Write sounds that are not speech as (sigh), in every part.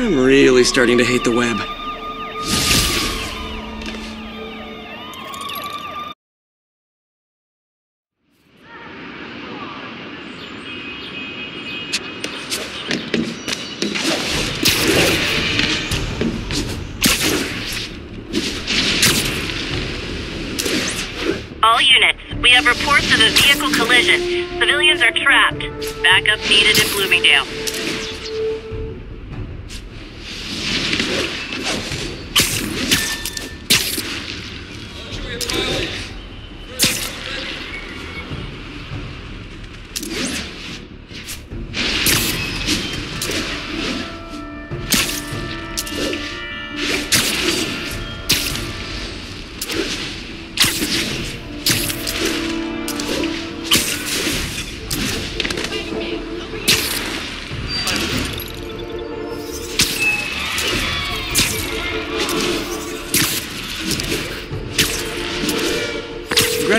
I'm really starting to hate the web.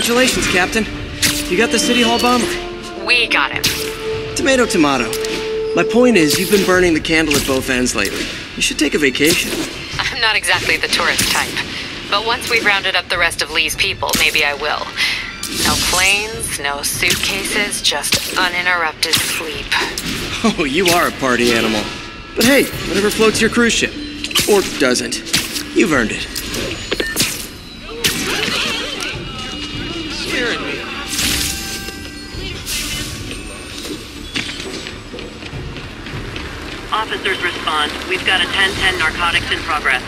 Congratulations, Captain. You got the City Hall bomber. We got him. Tomato, tomato. My point is, you've been burning the candle at both ends lately. You should take a vacation. I'm not exactly the tourist type. But once we've rounded up the rest of Li's people, maybe I will. No planes, no suitcases, just uninterrupted sleep. (laughs) Oh, you are a party animal. But hey, whatever floats your cruise ship. Or doesn't. You've earned it. Respond. We've got a 1010 narcotics in progress.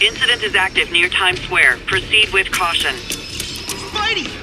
Incident is active near Times Square. Proceed with caution. Spidey!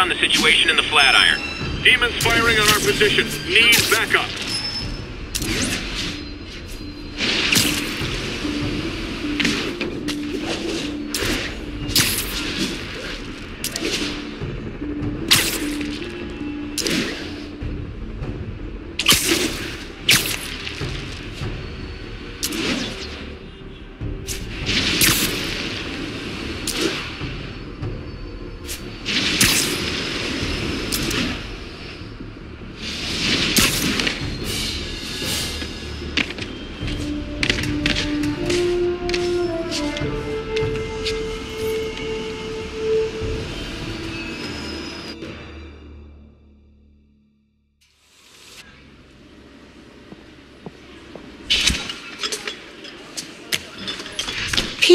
On the situation in the Flatiron. Demons firing on our position. Need backup.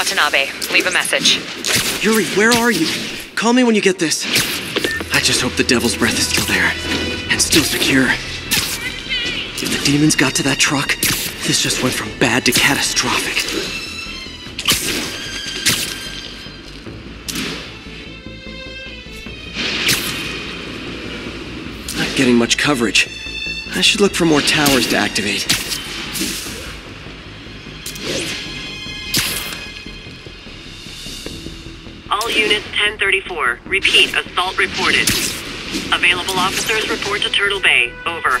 Watanabe, leave a message. Yuri, where are you? Call me when you get this. I just hope the Devil's Breath is still there. And still secure. If the demons got to that truck, this just went from bad to catastrophic. Not getting much coverage. I should look for more towers to activate. 1034. Repeat, assault reported. Available officers report to Turtle Bay. Over.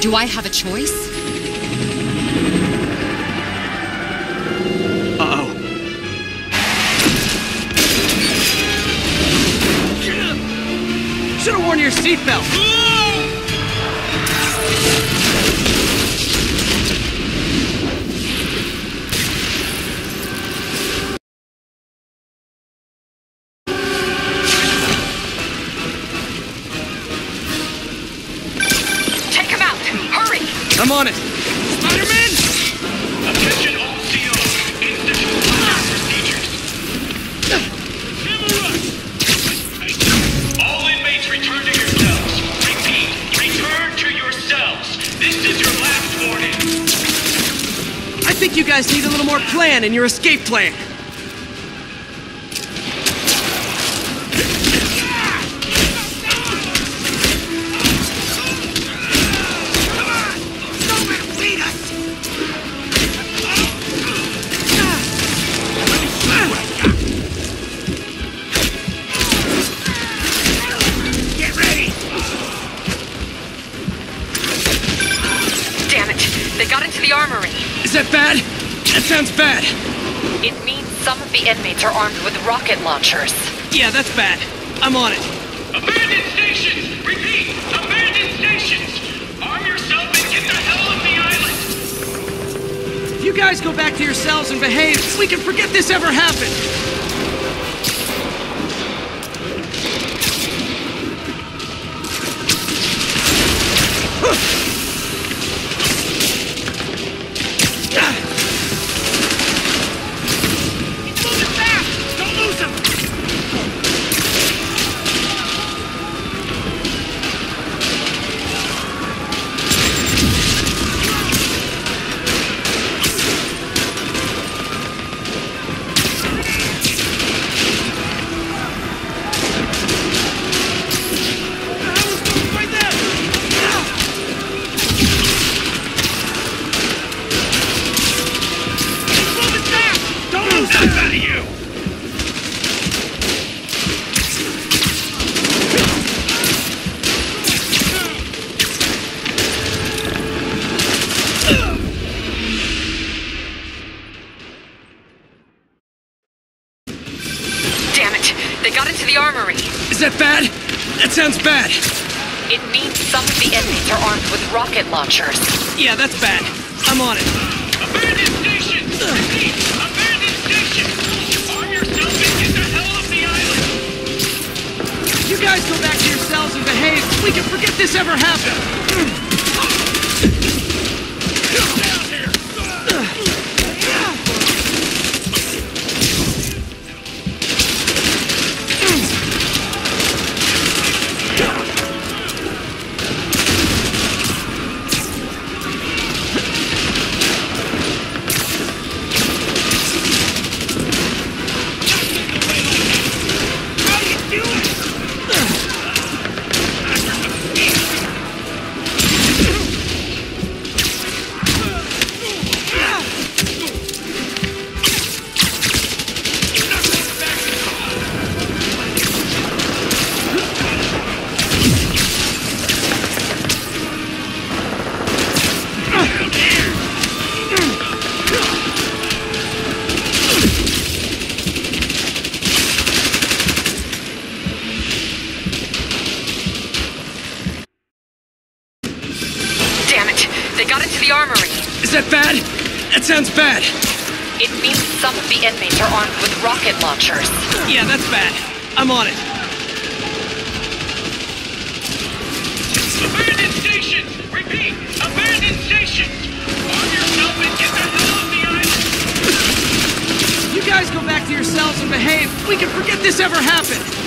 Do I have a choice? Uh-oh. Should have worn your seatbelt. I think you guys need a little more plan in your escape plan. Inmates are armed with rocket launchers. Yeah, that's bad. I'm on it. Abandoned stations! Repeat, abandoned stations! Arm yourself and get the hell off the island! If you guys go back to your cells and behave, we can forget this ever happened. Yeah, that's bad. I'm on it. Abandoned stations! Repeat, abandoned stations! Arm yourself and get the hell off the island! You guys go back to your cells and behave. We can forget this ever happened. Guys go back to yourselves and behave. We can forget this ever happened.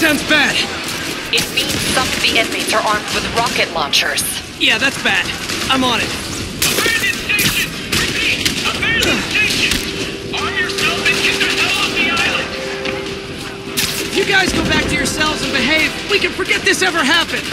Sounds bad. It means some of the inmates are armed with rocket launchers. Yeah, that's bad. I'm on it. Abandoned stations! Repeat! Abandoned stations! Arm yourself and get the hell off the island! You guys go back to yourselves and behave, we can forget this ever happened.